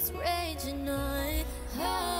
keeps raging on. Hold